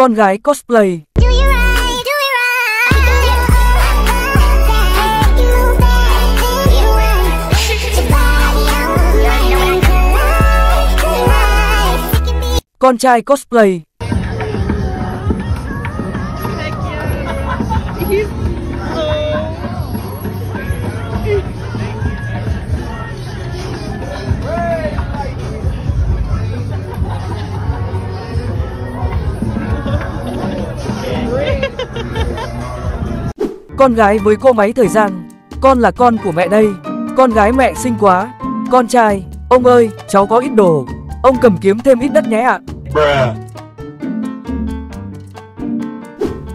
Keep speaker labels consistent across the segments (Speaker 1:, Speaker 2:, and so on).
Speaker 1: Con gái cosplay.
Speaker 2: Do you right?
Speaker 1: Con gái với cô máy thời gian. Con là con của mẹ đây. Con gái mẹ xinh quá. Con trai Ông ơi cháu có ít đồ. Ông cầm kiếm thêm ít đất nhé ạ.
Speaker 3: Bruh.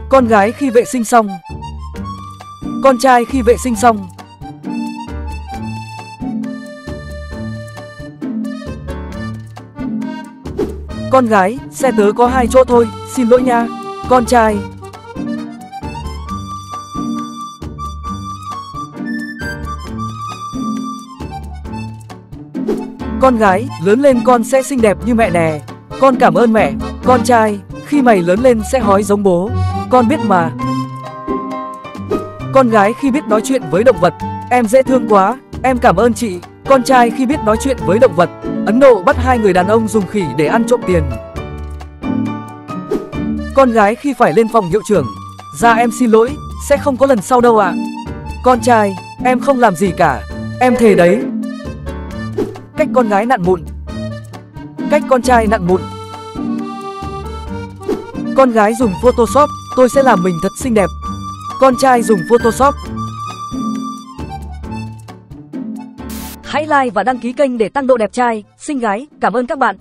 Speaker 1: Con gái khi vệ sinh xong. Con trai khi vệ sinh xong. Con gái, xe tớ có hai chỗ thôi, xin lỗi nha. Con trai Con gái, lớn lên con sẽ xinh đẹp như mẹ nè Con cảm ơn mẹ Con trai, khi mày lớn lên sẽ hói giống bố. Con biết mà. Con gái khi biết nói chuyện với động vật Em dễ thương quá. Em cảm ơn chị. Con trai khi biết nói chuyện với động vật Ấn Độ bắt hai người đàn ông dùng khỉ để ăn trộm tiền. Con gái khi phải lên phòng hiệu trưởng Ra em xin lỗi Sẽ không có lần sau đâu ạ. Con trai Em không làm gì cả. Em thề đấy. Cách con gái nặn mụn Cách con trai nặn mụn Con gái dùng Photoshop Tôi sẽ làm mình thật xinh đẹp Con trai dùng Photoshop Hãy like và đăng ký kênh để tăng độ đẹp trai, xinh gái. Cảm ơn các bạn.